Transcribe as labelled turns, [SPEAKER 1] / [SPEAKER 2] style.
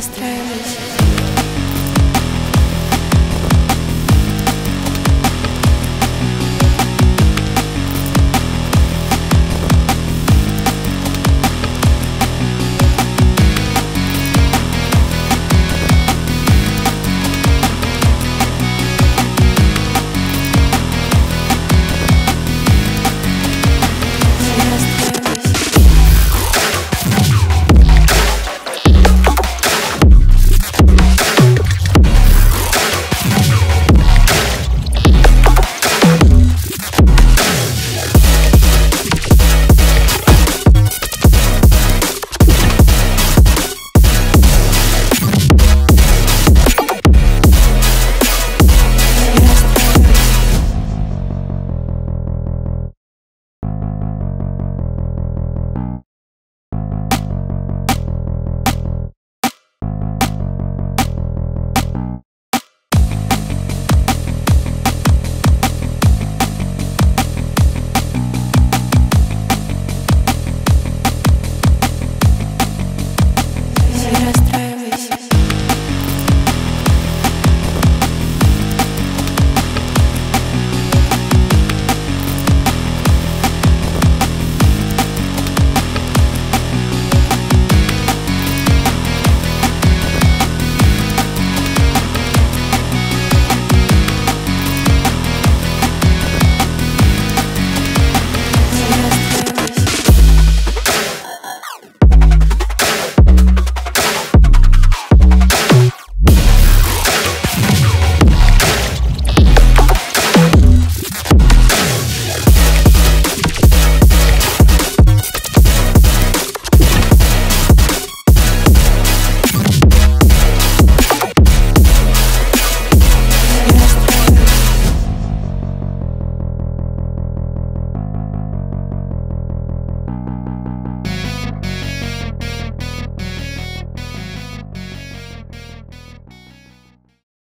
[SPEAKER 1] расстраивайся.